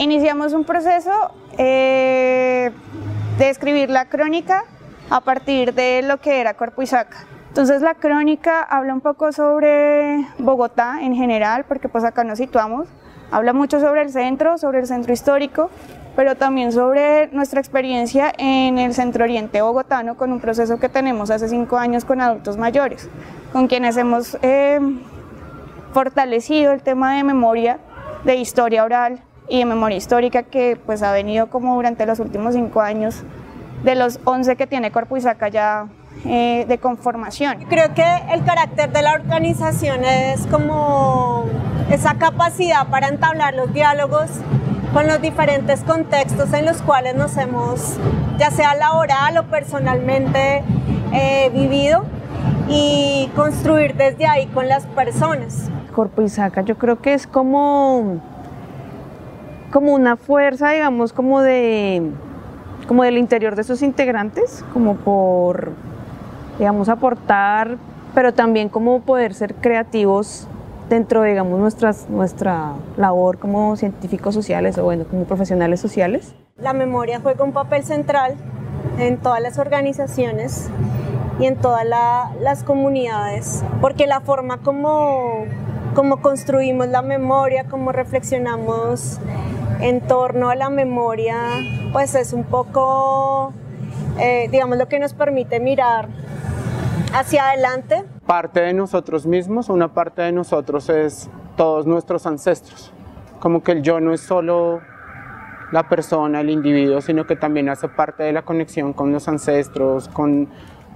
Iniciamos un proceso eh, de escribir la crónica a partir de lo que era Corpo Isaca. Entonces la crónica habla un poco sobre Bogotá en general, porque pues acá nos situamos. Habla mucho sobre el centro, sobre el centro histórico, pero también sobre nuestra experiencia en el centro oriente bogotano con un proceso que tenemos hace cinco años con adultos mayores, con quienes hemos eh, fortalecido el tema de memoria, de historia oral y de memoria histórica que pues ha venido como durante los últimos cinco años de los 11 que tiene Corpo Isaca ya eh, de conformación. Creo que el carácter de la organización es como esa capacidad para entablar los diálogos con los diferentes contextos en los cuales nos hemos, ya sea laboral o personalmente, eh, vivido y construir desde ahí con las personas. Corpo Isaca yo creo que es como, como una fuerza, digamos, como de como del interior de sus integrantes, como por digamos, aportar, pero también como poder ser creativos dentro de, digamos, nuestras, nuestra labor como científicos sociales o, bueno, como profesionales sociales. La memoria juega un papel central en todas las organizaciones y en todas las comunidades, porque la forma como, como construimos la memoria, como reflexionamos en torno a la memoria, pues es un poco, eh, digamos, lo que nos permite mirar hacia adelante? Parte de nosotros mismos, una parte de nosotros es todos nuestros ancestros. Como que el yo no es solo la persona, el individuo, sino que también hace parte de la conexión con los ancestros, con,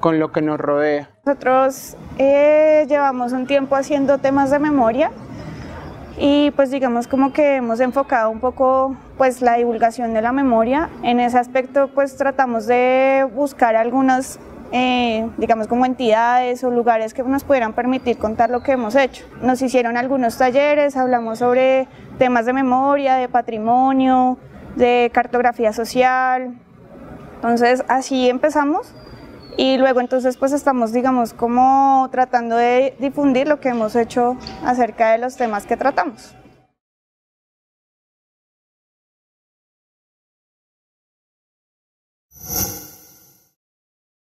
con lo que nos rodea. Nosotros eh, llevamos un tiempo haciendo temas de memoria y pues digamos como que hemos enfocado un poco pues la divulgación de la memoria. En ese aspecto pues tratamos de buscar algunas eh, digamos como entidades o lugares que nos pudieran permitir contar lo que hemos hecho. Nos hicieron algunos talleres, hablamos sobre temas de memoria, de patrimonio, de cartografía social. Entonces así empezamos y luego entonces pues estamos digamos como tratando de difundir lo que hemos hecho acerca de los temas que tratamos.